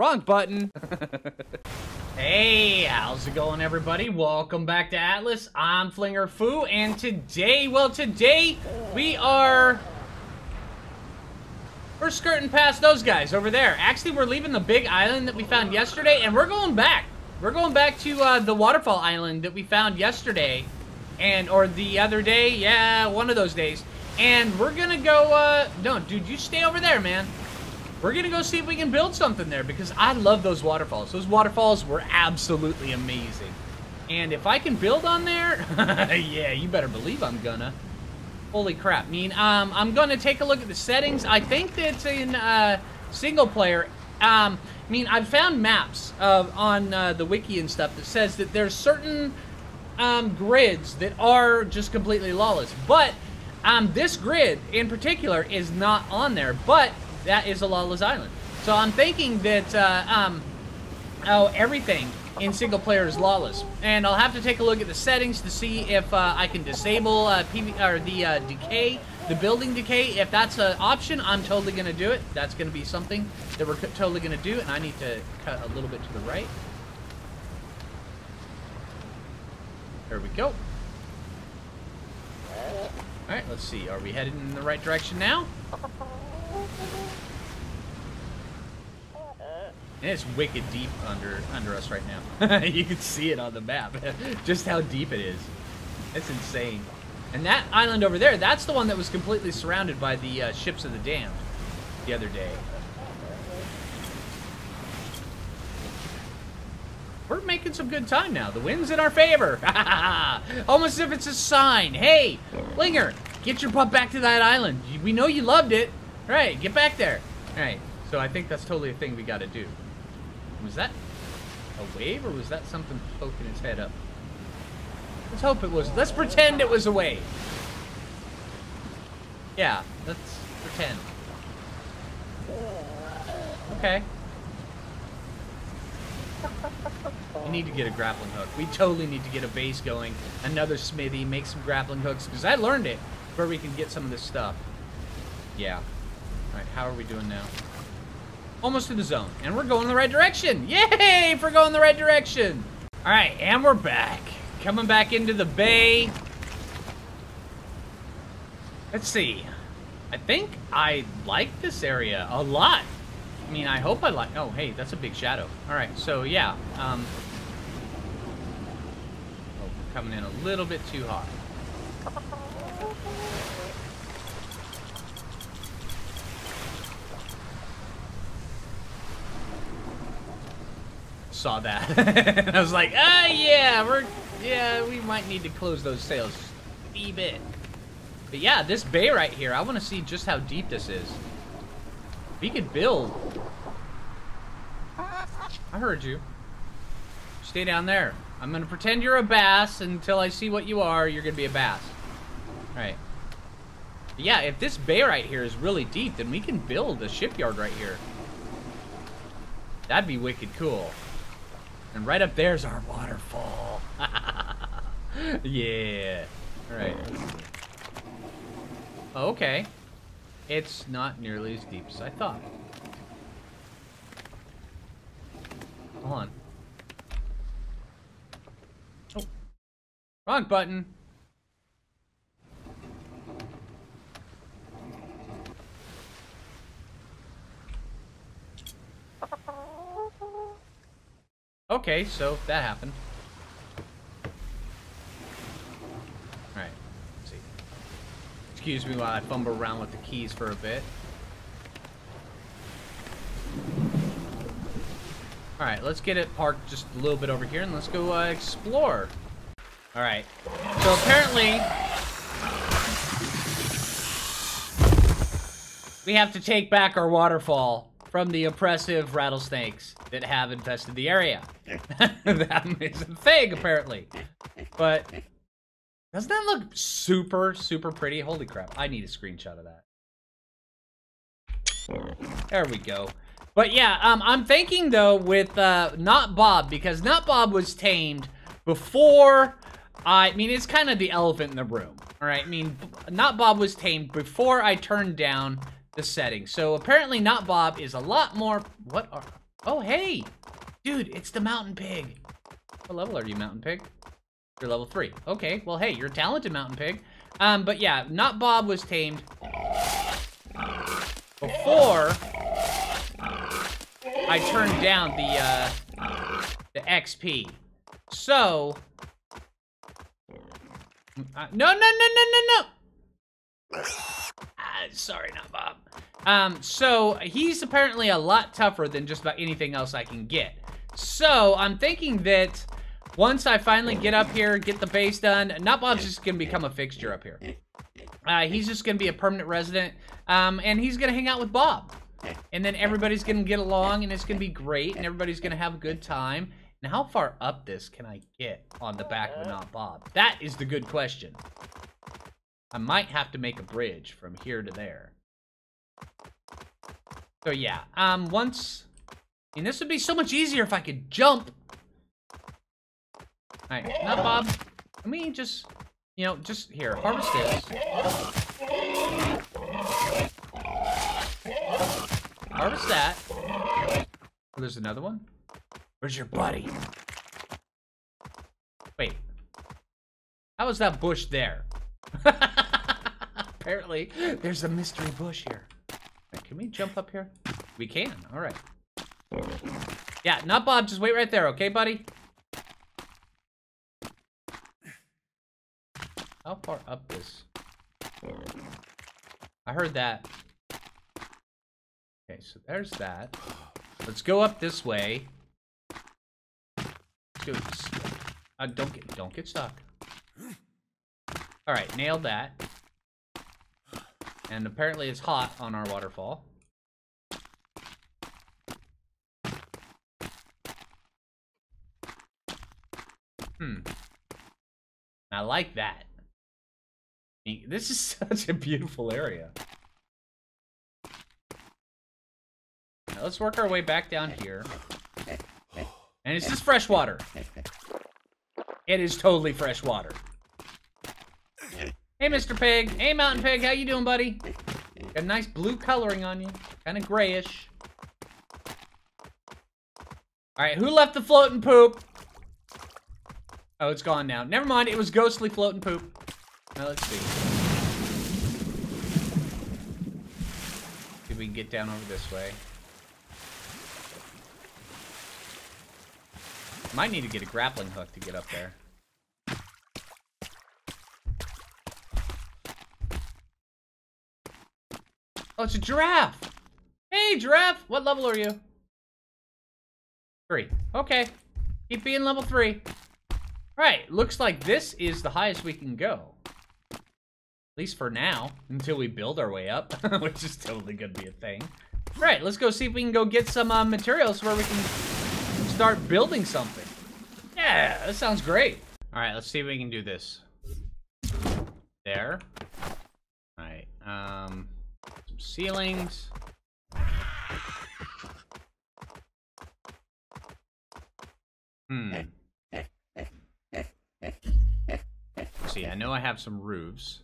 Wrong button. hey, how's it going, everybody? Welcome back to Atlas. I'm Phlinger Phoo, and today, well, today we are we're skirting past those guys over there. Actually, we're leaving the big island that we found yesterday, and we're going back. We're going back to uh, the waterfall island that we found yesterday, and or the other day. Yeah, one of those days. And we're gonna go. Uh, no, dude, you stay over there, man. We're gonna go see if we can build something there because I love those waterfalls. Those waterfalls were absolutely amazing. And if I can build on there, yeah, you better believe I'm gonna. Holy crap. I mean, um, I'm gonna take a look at the settings. I think that in uh, single player, um, I mean, I've found maps uh, on uh, the wiki and stuff that says that there's certain um, grids that are just completely lawless. But um, this grid in particular is not on there, but that is a lawless island. So I'm thinking that uh, um, oh, everything in single player is lawless, and I'll have to take a look at the settings to see if uh, I can disable uh, PV or the uh, decay, the building decay. If that's an option, I'm totally gonna do it. That's gonna be something that we're totally gonna do, and I need to cut a little bit to the right. There we go. All right, let's see. Are we headed in the right direction now? And it's wicked deep under under us right now. you can see it on the map, just how deep it is. It's insane. And that island over there, that's the one that was completely surrounded by the uh, ships of the damned the other day. We're making some good time now. The wind's in our favor. Almost as if it's a sign. Hey, Linger, get your butt back to that island. We know you loved it. Right, get back there. All right, so I think that's totally a thing we got to do. Was that a wave or was that something poking its head up? Let's hope it was. Let's pretend it was a wave. Yeah, let's pretend. Okay. We need to get a grappling hook. We totally need to get a base going. Another smithy, make some grappling hooks, because I learned it where we can get some of this stuff. Yeah. Alright, how are we doing now? Almost to the zone. And we're going in the right direction. Yay for going the right direction. Alright, and we're back. Coming back into the bay. Let's see. I think I like this area a lot. I mean, I hope I like... Oh, hey, that's a big shadow. Alright, so yeah. Um, oh, coming in a little bit too hot. Saw that. I was like, ah, yeah, we're... Yeah, we might need to close those sails a bit. But yeah, this bay right here, I want to see just how deep this is. We could build. I heard you. Stay down there. I'm going to pretend you're a bass until I see what you are. You're going to be a bass. All right. But yeah, if this bay right here is really deep, then we can build a shipyard right here. That'd be wicked cool. And right up there's our waterfall. yeah. All right. Oh, okay. It's not nearly as deep as I thought. Hold on. Oh. Wrong button. Okay, so that happened. Alright, see. Excuse me while I fumble around with the keys for a bit. Alright, let's get it parked just a little bit over here and let's go uh, explore. Alright, so apparently... We have to take back our waterfall from the oppressive rattlesnakes that have infested the area. that is a thing, apparently. But doesn't that look super, super pretty? Holy crap, I need a screenshot of that. There we go. But yeah, um, I'm thinking though with uh, not Bob because not Bob was tamed before. I mean, it's kind of the elephant in the room. All right, I mean, not Bob was tamed before I turned down the settings. So apparently not Bob is a lot more... What are... Oh, hey! Dude, it's the mountain pig. What level are you, mountain pig? You're level three. Okay, well, hey, you're a talented mountain pig. Um, but yeah, not Bob was tamed. Before I turned down the, uh, the XP. So, uh, no, no, no, no, no, no. Ah, sorry, not Bob. Um, so he's apparently a lot tougher than just about anything else I can get. So I'm thinking that once I finally get up here, get the base done, not Bob's just gonna become a fixture up here. Uh, he's just gonna be a permanent resident, um, and he's gonna hang out with Bob. And then everybody's gonna get along, and it's gonna be great, and everybody's gonna have a good time. Now, how far up this can I get on the back of a not Bob? That is the good question. I might have to make a bridge from here to there. So yeah, um, once, and this would be so much easier if I could jump. All right, not Bob. Let me just, you know, just here, harvest this. Harvest that. Oh, there's another one. Where's your buddy? Wait. How is that bush there? Apparently, there's a mystery bush here. Can we jump up here? We can. All right. Yeah, not Bob. Just wait right there, okay, buddy? How far up is... I heard that. Okay, so there's that. Let's go up this way. Let's Dude, uh, don't get don't get stuck. All right, nailed that. And apparently it's hot on our waterfall. Hmm. I like that. This is such a beautiful area. Now let's work our way back down here. And it's just fresh water. It is totally fresh water. Hey, Mr. Pig. Hey, Mountain Pig. How you doing, buddy? Got a nice blue coloring on you. Kind of grayish. All right, who left the floating poop? Oh, it's gone now. Never mind, it was ghostly floating poop. Now, let's see. See if we can get down over this way. Might need to get a grappling hook to get up there. Oh, it's a giraffe! Hey, giraffe! What level are you? Three. Okay. Keep being level three. Alright, looks like this is the highest we can go. At least for now, until we build our way up, which is totally gonna be a thing. Alright, let's go see if we can go get some uh, materials where we can start building something. Yeah, that sounds great. All right, let's see if we can do this. There. All right, um, ceilings. Hmm. see, I know I have some roofs.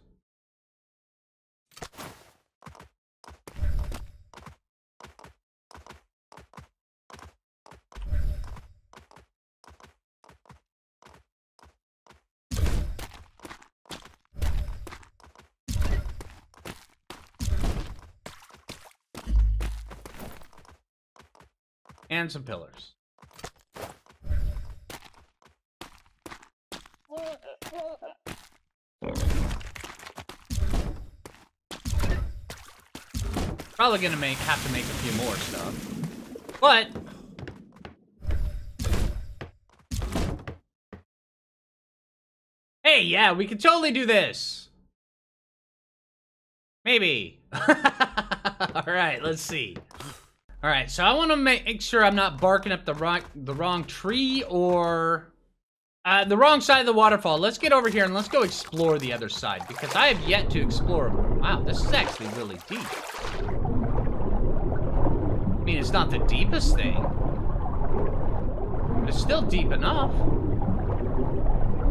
And some pillars. Probably gonna make have to make a few more stuff. But Hey, yeah, we can totally do this. Maybe. All right, let's see. All right, so I want to make sure I'm not barking up the wrong the wrong tree or uh, the wrong side of the waterfall. Let's get over here and let's go explore the other side because I have yet to explore. Wow, this is actually really deep. I mean, it's not the deepest thing, but it's still deep enough.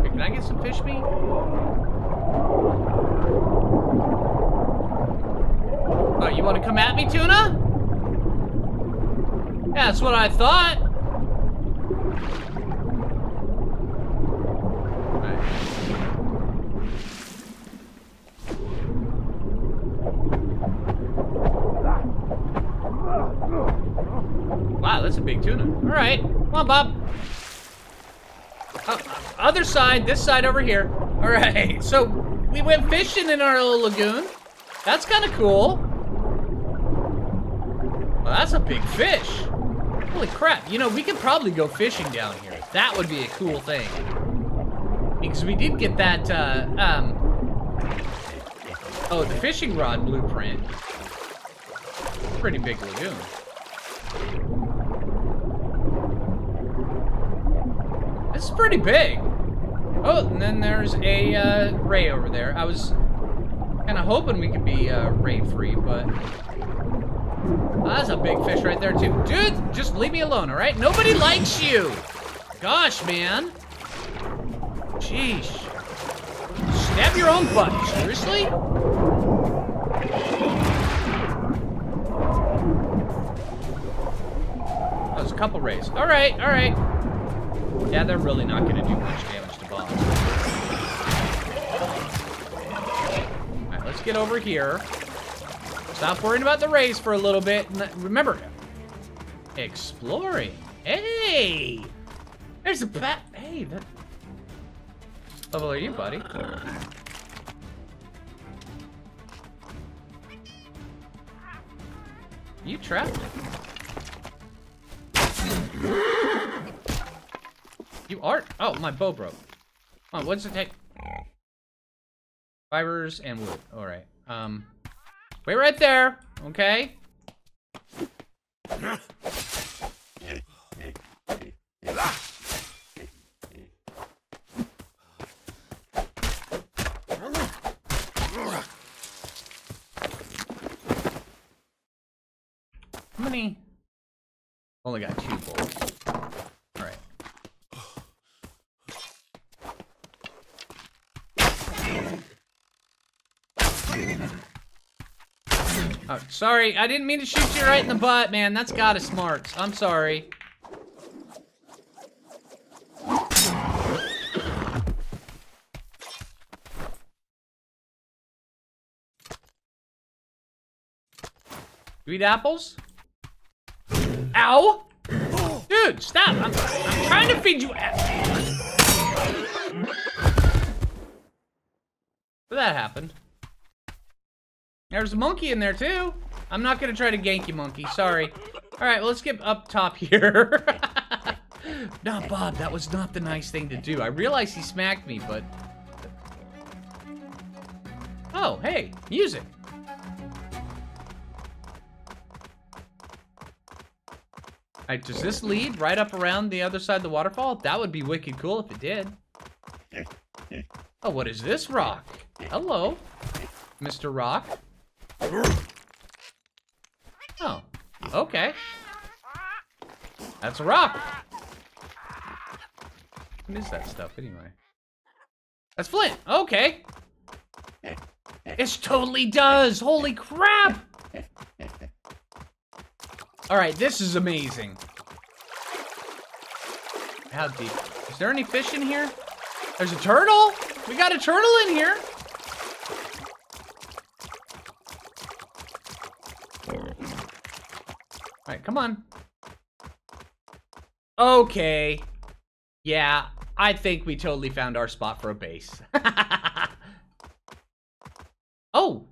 Can I get some fish meat? Oh, you want to come at me, Tuna? Yeah, that's what I thought. Wow, that's a big tuna. All right, come on, Bob. Uh, other side, this side over here. All right, so we went fishing in our little lagoon. That's kind of cool. Well, that's a big fish. Holy crap. You know, we could probably go fishing down here. That would be a cool thing. Because we did get that, uh, um... Oh, the fishing rod blueprint. Pretty big lagoon. This is pretty big. Oh, and then there's a uh, ray over there. I was kind of hoping we could be uh, ray-free, but... Oh, that's a big fish right there, too. Dude, just leave me alone, all right? Nobody likes you. Gosh, man. Jeez. Stab your own butt. Seriously? That was a couple rays. All right, all right. Yeah, they're really not going to do much damage to Bob. Alright, let's get over here. Stop worrying about the rays for a little bit. And Remember, exploring. Hey! There's a bat. Hey, that... level are you, buddy? You trapped. You are? Oh, my bow broke. Oh, what does it take? Fibers and wood. All right. Um, wait right there. Okay. How many? Only got two bolts. Oh, sorry, I didn't mean to shoot you right in the butt, man. That's gotta smarts. I'm sorry. You eat apples? Ow! Dude, stop! I'm, I'm trying to feed you apples. That happened. There's a monkey in there too. I'm not gonna try to gank you, monkey. Sorry. All right, well, let's get up top here. no, Bob, that was not the nice thing to do. I realize he smacked me, but... Oh, hey, music. All right, does this lead right up around the other side of the waterfall? That would be wicked cool if it did. Oh, what is this rock? Hello, Mr. Rock. Oh, okay. That's a rock. What is that stuff anyway? That's flint. Okay. It totally does. Holy crap. All right, this is amazing. How deep? Is there any fish in here? There's a turtle. We got a turtle in here. Come on. Okay. Yeah, I think we totally found our spot for a base. oh!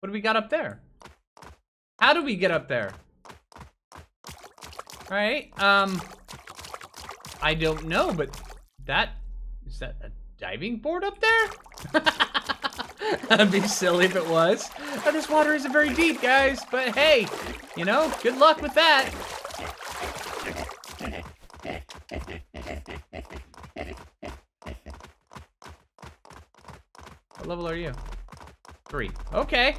What do we got up there? How do we get up there? Alright, um... I don't know, but that... Is that a diving board up there? That'd be silly if it was. This water isn't very deep, guys. But hey, you know, good luck with that. What level are you? Three. Okay.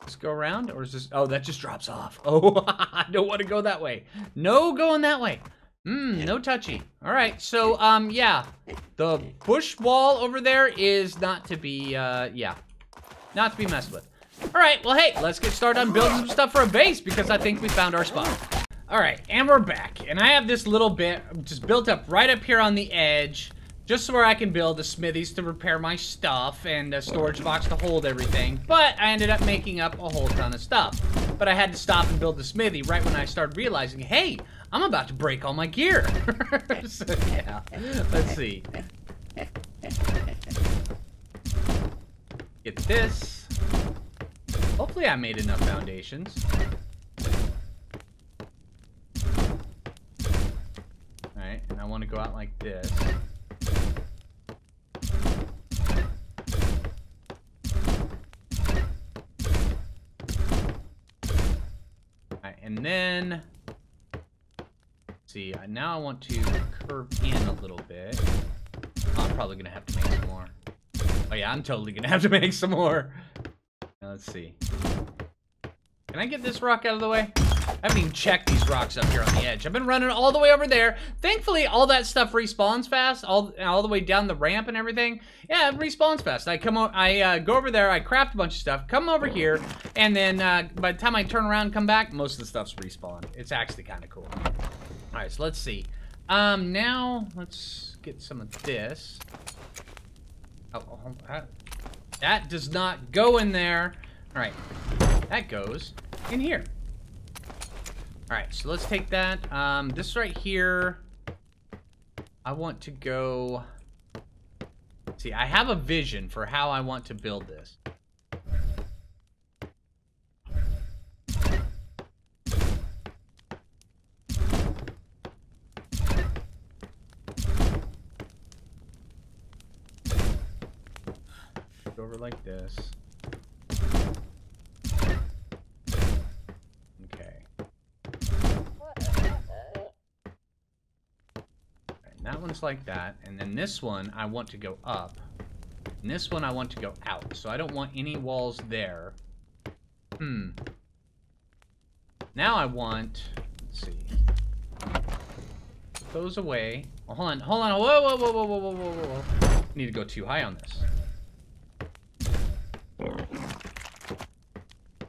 Let's go around, or is this... Oh, that just drops off. Oh, I don't want to go that way. No going that way. Mmm, no touchy. All right, so, um, yeah. The bush wall over there is not to be, uh, yeah. Not to be messed with. All right, well, hey, let's get started on building some stuff for a base because I think we found our spot. All right, and we're back. And I have this little bit just built up right up here on the edge, just so where I can build a smithies to repair my stuff and a storage box to hold everything. But I ended up making up a whole ton of stuff. But I had to stop and build the smithy right when I started realizing, hey, I'm about to break all my gear. so, yeah, let's see. Get this. Hopefully I made enough foundations. Alright, and I want to go out like this. Alright, and then... see, now I want to curve in a little bit. I'm probably to have to make some more. Oh yeah, I'm totally to have to make some more. Now, let's see. Can I get this rock out of the way? I haven't even checked these rocks up here on the edge. I've been running all the way over there. Thankfully, all that stuff respawns fast, all all the way down the ramp and everything. Yeah, it respawns fast. I come, I uh, go over there, I craft a bunch of stuff, come over here, and then uh, by the time I turn around and come back, most of the stuff's respawned. It's actually kind of cool. All right, so let's see. Um, now let's get some of this. Oh, oh, that does not go in there. All right, that goes in here. All right, so let's take that. Um, this right here, I want to go... See, I have a vision for how I want to build this. Go over like this. Okay. That one's like that. And then this one, I want to go up. And this one, I want to go out. So I don't want any walls there. Hmm. Now I want... Let's see. Put those away. Hold on. Hold on. Whoa, whoa, whoa, whoa, whoa, whoa, whoa, whoa. Need to go too high on this.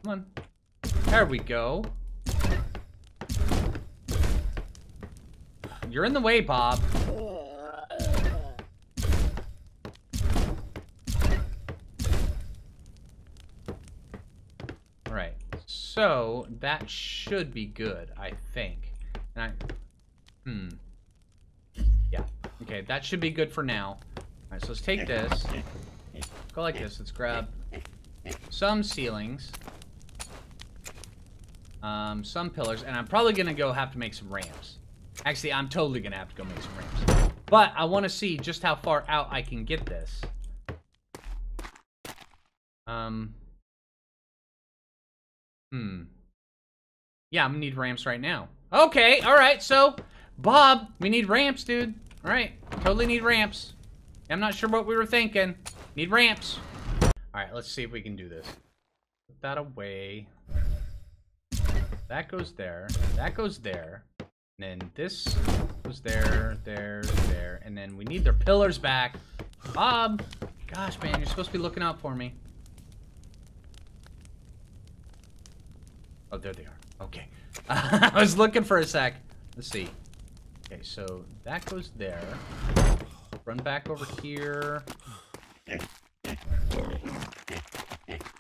Come on. There we go. You're in the way, Bob. Alright, so that should be good, I think. I, hmm. Yeah, okay, that should be good for now. Alright, so let's take this. Go like this, let's grab some ceilings. Um, some pillars, and I'm probably gonna go have to make some ramps. Actually, I'm totally gonna have to go make some ramps. But I want to see just how far out I can get this. Um. Hmm. Yeah, I'm gonna need ramps right now. Okay, alright, so, Bob, we need ramps, dude. Alright, totally need ramps. I'm not sure what we were thinking. Need ramps. Alright, let's see if we can do this. Put that away. That goes there. That goes there. And then this goes there, there, there. And then we need their pillars back. Bob! Gosh, man, you're supposed to be looking out for me. Oh, there they are. Okay. I was looking for a sec. Let's see. Okay, so that goes there. Run back over here.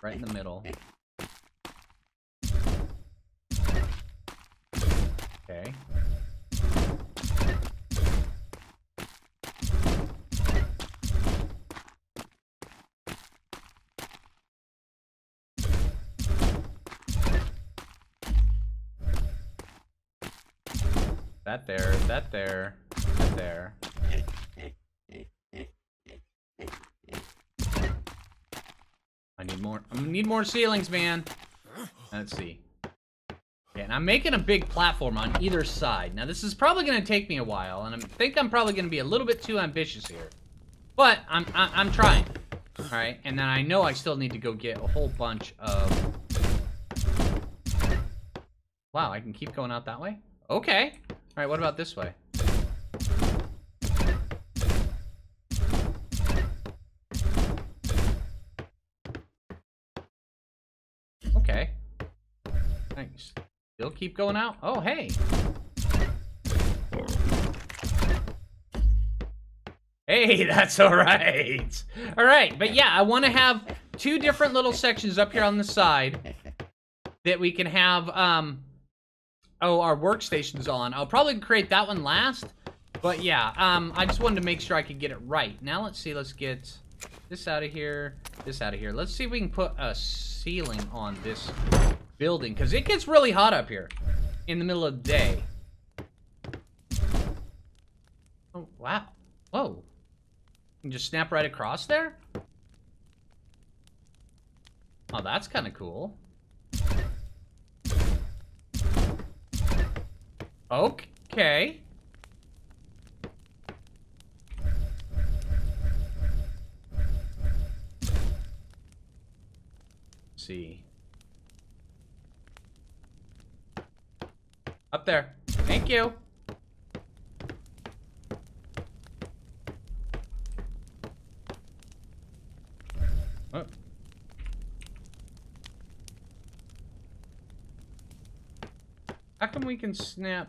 Right in the middle. That there, that there, that there. I need more, I need more ceilings, man. Let's see. Okay, and I'm making a big platform on either side. Now, this is probably going to take me a while, and I think I'm probably going to be a little bit too ambitious here. But, I'm, I, am i am trying. Alright, and then I know I still need to go get a whole bunch of... Wow, I can keep going out that way? Okay. Alright, what about this way? Okay. Thanks. Still keep going out? Oh, hey. Hey, that's all right. All right, but yeah, I want to have two different little sections up here on the side that we can have, um, oh, our workstations on. I'll probably create that one last, but yeah, um, I just wanted to make sure I could get it right. Now let's see, let's get this out of here, this out of here. Let's see if we can put a ceiling on this building, because it gets really hot up here in the middle of the day. Oh, wow. Whoa. You just snap right across there? Oh, that's kind of cool. Okay. Let's see. Up there. Thank you. We can snap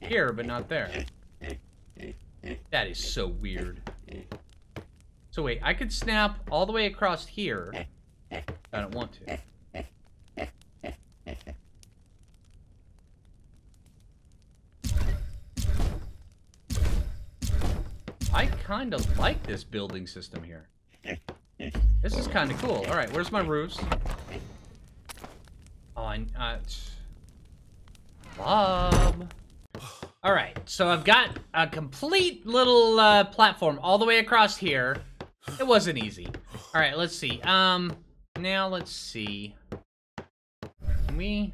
here, but not there? That is so weird. So wait, I could snap all the way across here. I don't want to. I kind of like this building system here. This is kind of cool. All right, where's my roofs? Bob. All right, so I've got a complete little uh, platform all the way across here. It wasn't easy. All right, let's see. Um, now let's see. Can we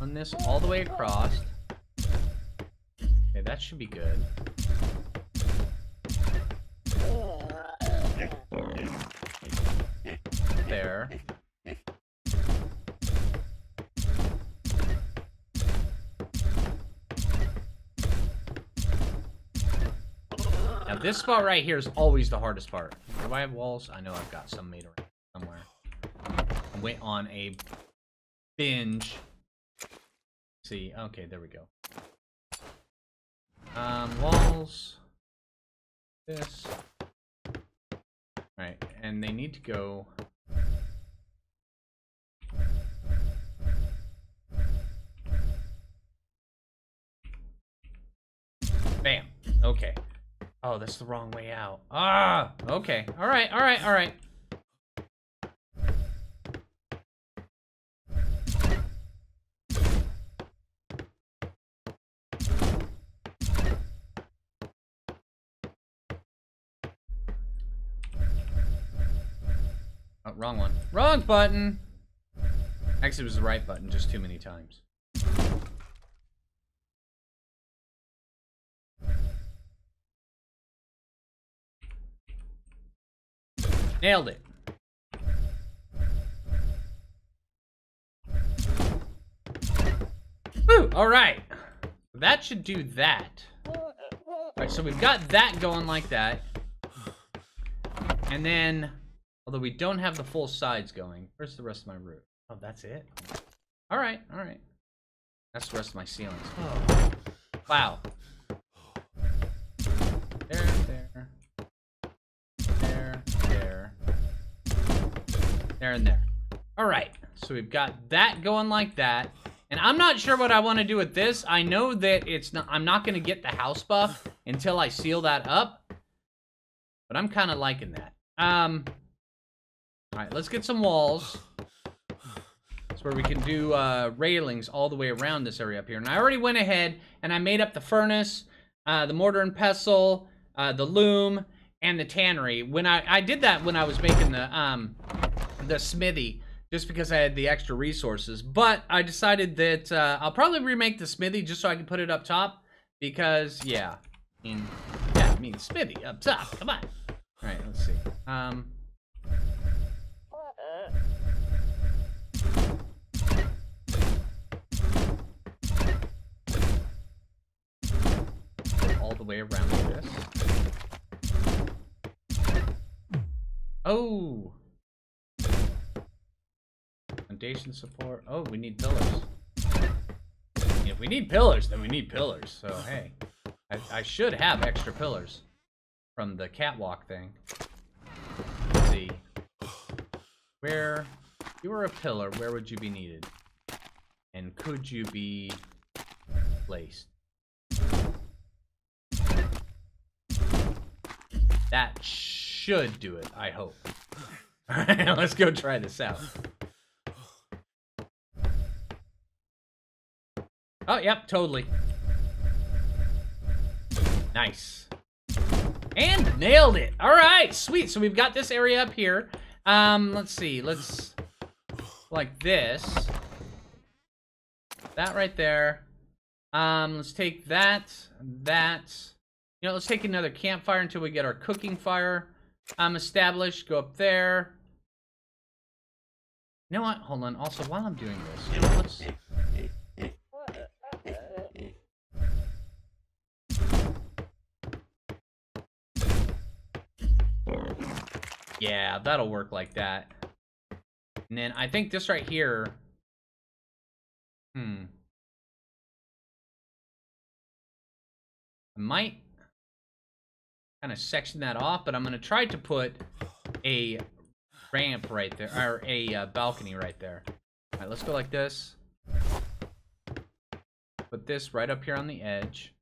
run this all the way across? Okay, that should be good. There. This spot right here is always the hardest part. Do I have walls? I know I've got some made around somewhere. I went on a binge. Let's see, okay, there we go. Um, walls. This. Right, and they need to go. Bam. Okay. Oh, that's the wrong way out. Ah, okay. All right, all right, all right. Oh, wrong one. Wrong button! Actually, it was the right button, just too many times. Nailed it. Woo! Alright. That should do that. Alright, so we've got that going like that. And then, although we don't have the full sides going, where's the rest of my roof? Oh, that's it? Alright, alright. That's the rest of my ceilings. Oh. Wow. There and there. Alright, so we've got that going like that. And I'm not sure what I want to do with this. I know that it's not, I'm not going to get the house buff until I seal that up. But I'm kind of liking that. Um, Alright, let's get some walls. That's where we can do uh, railings all the way around this area up here. And I already went ahead and I made up the furnace, uh, the mortar and pestle, uh, the loom, and the tannery. When I, I did that when I was making the um, the smithy, just because I had the extra resources. But I decided that uh, I'll probably remake the smithy just so I can put it up top. Because, yeah. I mean, yeah, I mean, smithy up top. Come on. All right, let's see. Um, all the way around this. Oh. Foundation support. Oh, we need pillars. If we need pillars, then we need pillars. So, hey. I, I should have extra pillars from the catwalk thing. Let's see. Where, if you were a pillar, where would you be needed? And could you be placed? That should do it, I hope. Alright, let's go try this out. Oh, yep, totally. Nice. And nailed it. All right, sweet. So we've got this area up here. Um, let's see. Let's like this. That right there. Um, let's take that, that. You know, let's take another campfire until we get our cooking fire um established. Go up there. You know what? Hold on. Also, while I'm doing this, let's Yeah, that'll work like that. And then I think this right here... Hmm. I might kind of section that off, but I'm going to try to put a ramp right there, or a uh, balcony right there. All right, let's go like this. Put this right up here on the edge.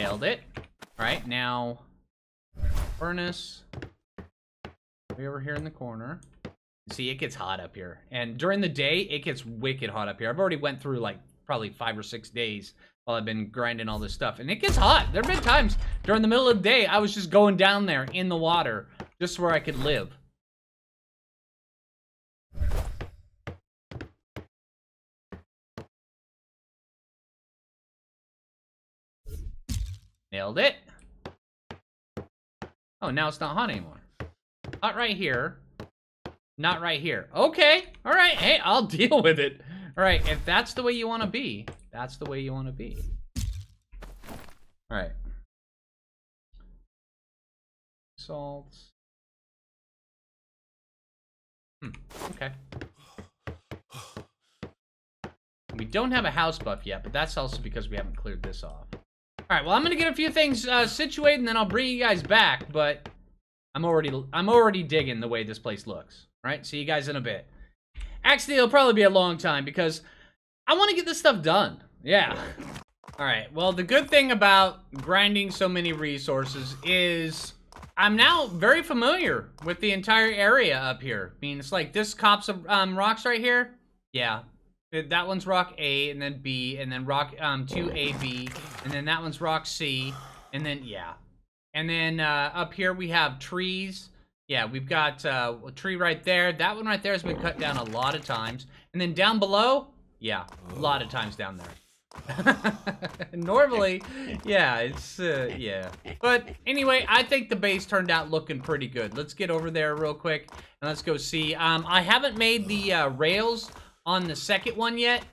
Nailed it. All right, now furnace. Way over here in the corner. See, it gets hot up here. And during the day, it gets wicked hot up here. I've already went through like probably five or six days while I've been grinding all this stuff. And it gets hot. There have been times during the middle of the day, I was just going down there in the water just where I could live. Nailed it. Oh, now it's not hot anymore. Hot right here. Not right here. Okay. All right. Hey, I'll deal with it. All right. If that's the way you want to be, that's the way you want to be. All right. Salts. Hmm. Okay. We don't have a house buff yet, but that's also because we haven't cleared this off. All right, well, I'm gonna get a few things uh, situated, and then I'll bring you guys back. But I'm already, I'm already digging the way this place looks. All right, see you guys in a bit. Actually, it'll probably be a long time because I want to get this stuff done. Yeah. All right. Well, the good thing about grinding so many resources is I'm now very familiar with the entire area up here. I mean, it's like this cops of um, rocks right here. Yeah, that one's rock A, and then B, and then rock um 2AB, and then that one's rock C, and then, yeah. And then uh, up here we have trees. Yeah, we've got uh, a tree right there. That one right there has been cut down a lot of times. And then down below, yeah, a lot of times down there. Normally, yeah, it's, uh, yeah. But anyway, I think the base turned out looking pretty good. Let's get over there real quick and let's go see. Um, I haven't made the uh, rails on the second one yet,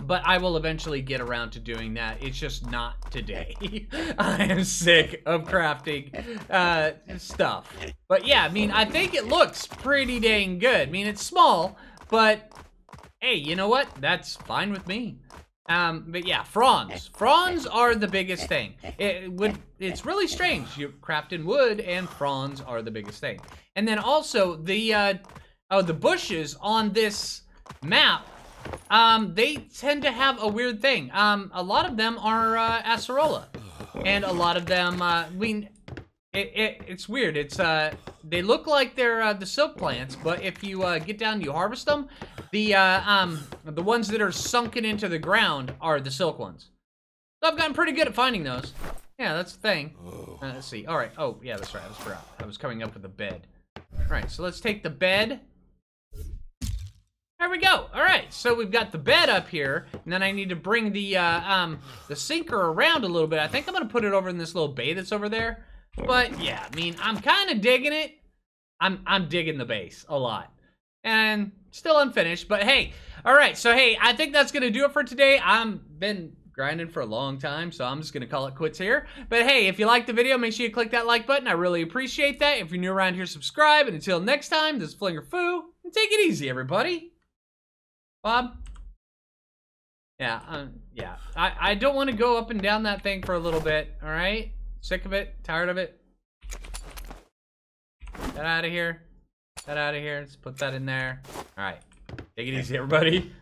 but I will eventually get around to doing that. It's just not today. I am sick of crafting uh, stuff. But yeah, I mean, I think it looks pretty dang good. I mean, it's small, but hey, you know what? That's fine with me. Um, but yeah, fronds. Fronds are the biggest thing. It would. It's really strange. You craft in wood, and fronds are the biggest thing. And then also the uh, oh the bushes on this map, um, they tend to have a weird thing. Um, a lot of them are uh, acerola, and a lot of them, uh, I mean, it, it, it's weird. It's uh, they look like they're uh, the silk plants, but if you uh, get down, you harvest them. The uh, um, the ones that are sunken into the ground are the silk ones. So I've gotten pretty good at finding those. Yeah, that's the thing. Uh, let's see. All right. Oh, yeah, that's right. I was. I was coming up with a bed. All right, so let's take the bed. There we go. All right, so we've got the bed up here, and then I need to bring the uh, um the sinker around a little bit. I think I'm gonna put it over in this little bay that's over there. But yeah, I mean, I'm kind of digging it. I'm I'm digging the base a lot, and still unfinished. But hey, all right. So hey, I think that's gonna do it for today. I'm been grinding for a long time, so I'm just gonna call it quits here. But hey, if you liked the video, make sure you click that like button. I really appreciate that. If you're new around here, subscribe. And until next time, this is Phlinger Phoo. And take it easy, everybody. Bob? Yeah, um, yeah. I, I don't want to go up and down that thing for a little bit, alright? Sick of it, tired of it. Get out of here. Get out of here. Let's put that in there. Alright. Take it easy, everybody.